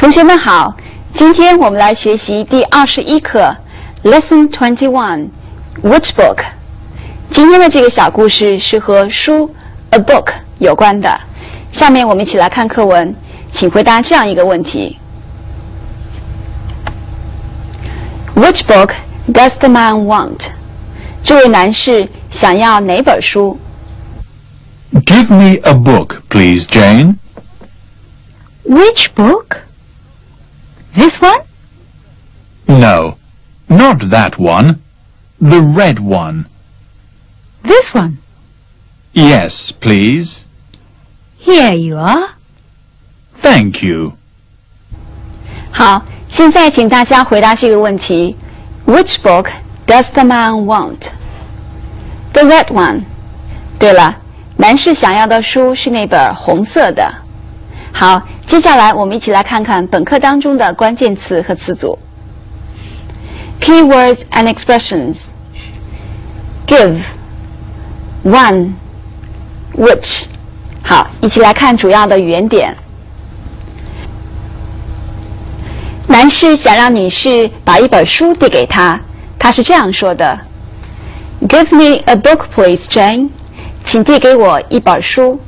同学们好，今天我们来学习第二十一课，Lesson Twenty One。Which book？今天的这个小故事是和书 a book 有关的。下面我们一起来看课文，请回答这样一个问题：Which book does the man want？这位男士想要哪本书？Give me a book, please, Jane. Which book? This one? No, not that one. The red one. This one? Yes, please. Here you are. Thank you. 好，现在请大家回答这个问题：Which book does the man want? The red one. 对了，男士想要的书是那本红色的。好， 接下来我们一起来看看本课当中的关键词和词组。Keywords and expressions. Give, one, which. 好，一起来看主要的语言点。男士想让女士把一本书递给他，他是这样说的：“Give me a book, please, Jane。请递给我一本书。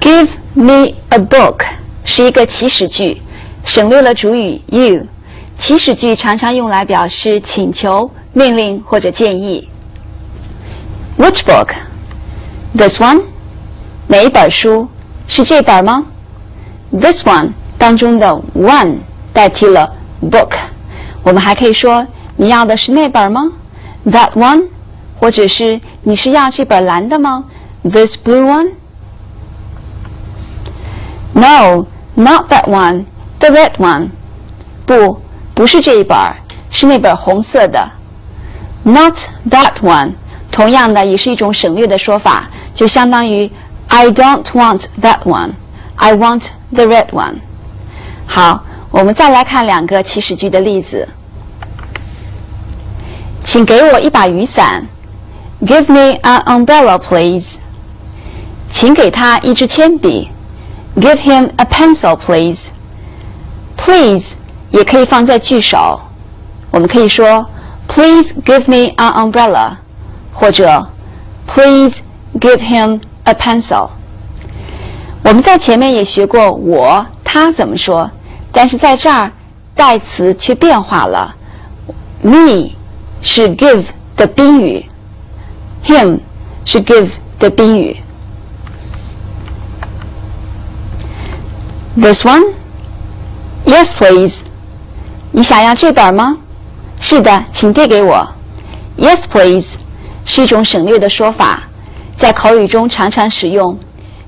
”Give me a book 是一个祈使句，省略了主语 you。祈使句常常用来表示请求、命令或者建议。Which book? This one? 哪一本书？是这本吗？This one 当中的 one 代替了 book。我们还可以说你要的是那本吗？That one，或者是你是要这本蓝的吗？This blue one。No, not that one. The red one. 不，不是这一本，是那本红色的。Not that one. 同样的，也是一种省略的说法，就相当于 I don't want that one. I want the red one. 好，我们再来看两个祈使句的例子。请给我一把雨伞。Give me an umbrella, please. 请给他一支铅笔。 Give him a pencil, please. Please 也可以放在句首，我们可以说 Please give me an umbrella，或者 Please give him a pencil。我们在前面也学过我他怎么说，但是在这儿代词却变化了。Me 是 give 的宾语，him 是 give 的宾语。 This one? Yes, please. 你想要这本吗？是的，请递给我。Yes, please. 是一种省略的说法，在口语中常常使用。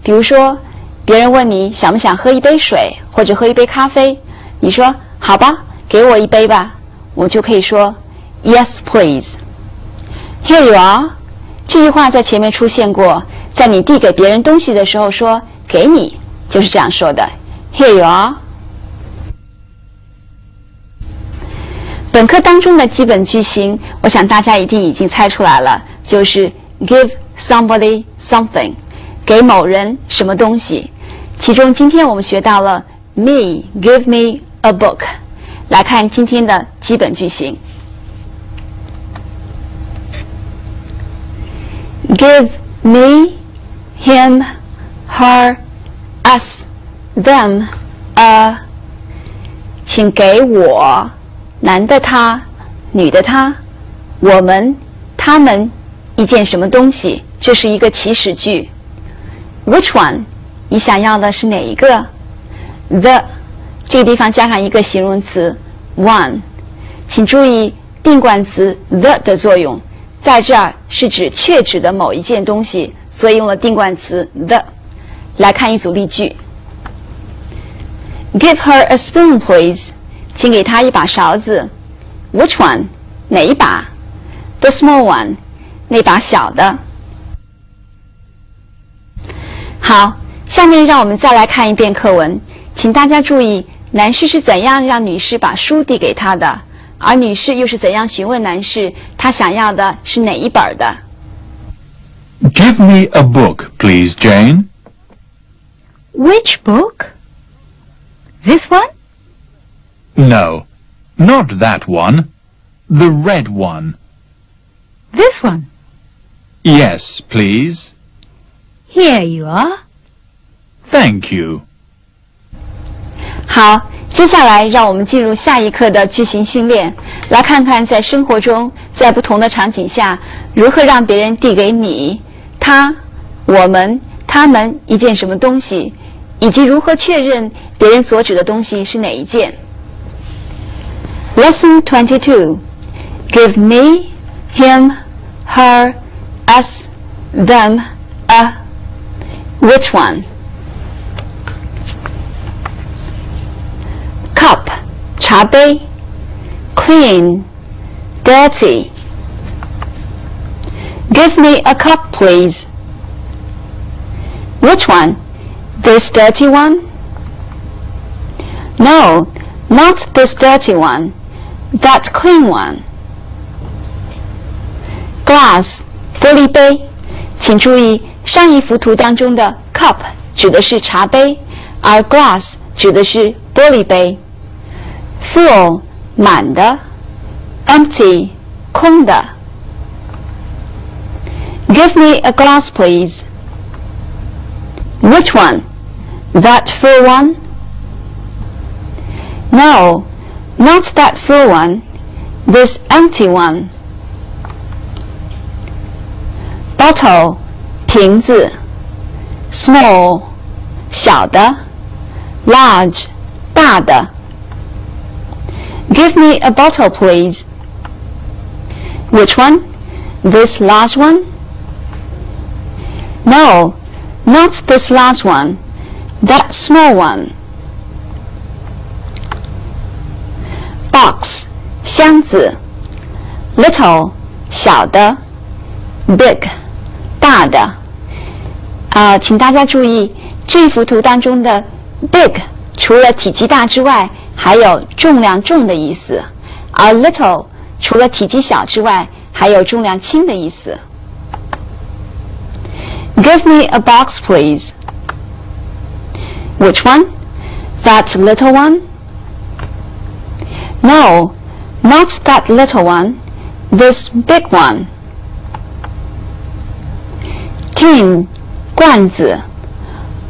比如说，别人问你想不想喝一杯水或者喝一杯咖啡，你说好吧，给我一杯吧，我就可以说 Yes, please. Here you are. 这句话在前面出现过，在你递给别人东西的时候说给你，就是这样说的。Here you are。本课当中的基本句型，我想大家一定已经猜出来了，就是 give somebody something，给某人什么东西。其中今天我们学到了 me give me a book。来看今天的基本句型：give me him her us。Them a，请给我男的他，女的他，我们他们一件什么东西？这是一个祈使句。Which one？你想要的是哪一个？The 这个地方加上一个形容词 one，请注意定冠词 the 的作用，在这儿是指确指的某一件东西，所以用了定冠词 the。来看一组例句。Give her a spoon, please. 请给她一把勺子。Which one? 哪一把？The small one. 那把小的。好，下面让我们再来看一遍课文，请大家注意，男士是怎样让女士把书递给他的，而女士又是怎样询问男士他想要的是哪一本的？Give me a book, please, Jane. Which book? This one? No, not that one. The red one. This one? Yes, please. Here you are. Thank you. 好，接下来让我们进入下一课的句型训练，来看看在生活中，在不同的场景下，如何让别人递给你、他、我们、他们一件什么东西，以及如何确认 别人所指的东西是哪一件。Lesson Twenty Two. Give me, him, her, us, them, a. Which one? Cup 茶杯 Clean Dirty Give me a cup please Which one? This dirty one? No, not this dirty one. That clean one. Glass 玻璃杯，请注意上一幅图当中的 cup 指的是茶杯，而 glass 指的是玻璃杯。Full 满的，empty 空的。Give me a glass, please. Which one? That full one? No, not that full one. This empty one. Bottle 瓶子，small 小的，large 大的。Give me a bottle, please. Which one? This large one? No, not this large one. That small one. Box 箱子，little 小的，big 大的。啊、请大家注意，这幅图当中的 big 除了体积大之外，还有重量重的意思，而 little 除了体积小之外，还有重量轻的意思。Give me a box, please. Which one? That little one? No, not that little one. This big one. Tin 罐子，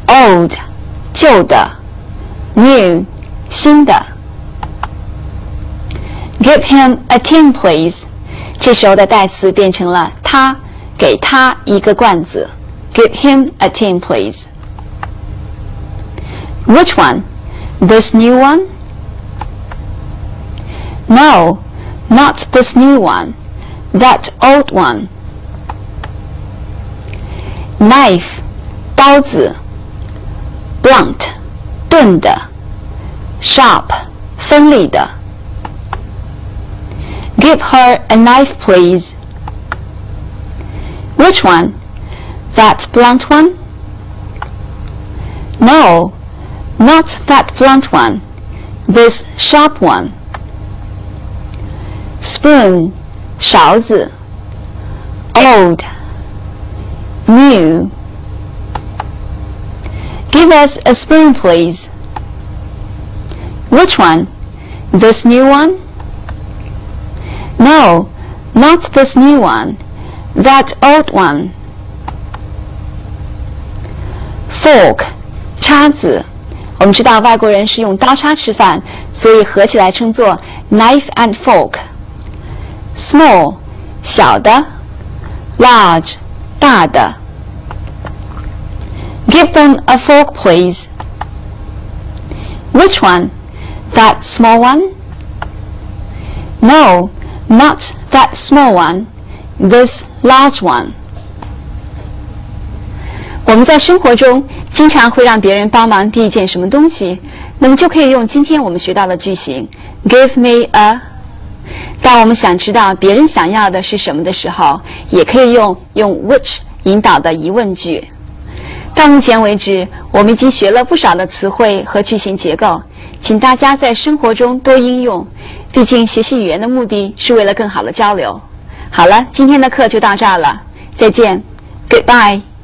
old 旧的，new 新的。Give him a tin, please. 这时候的代词变成了他，给他一个罐子。Give him a tin, please. Which one? This new one? No, not this new one. That old one. Knife, 刀子，blunt, 钝的，sharp, 锋利的。Give her a knife, please. Which one? That blunt one? No, not that blunt one. This sharp one. Spoon, 勺子，old, new. Give us a spoon, please. Which one? This new one? No, not this new one. That old one. Fork, 叉子。我们知道外国人是用刀叉吃饭，所以合起来称作 knife and fork。 Small, 小的；large, 大的。Give them a fork, please. Which one? That small one? No, not that small one. This large one. 我们在生活中经常会让别人帮忙递一件什么东西，那么就可以用今天我们学到的句型 “Give me a”。 当我们想知道别人想要的是什么的时候，也可以用用 “which” 引导的疑问句。到目前为止，我们已经学了不少的词汇和句型结构，请大家在生活中多应用。毕竟学习语言的目的是为了更好的交流。好了，今天的课就到这儿了，再见，Goodbye。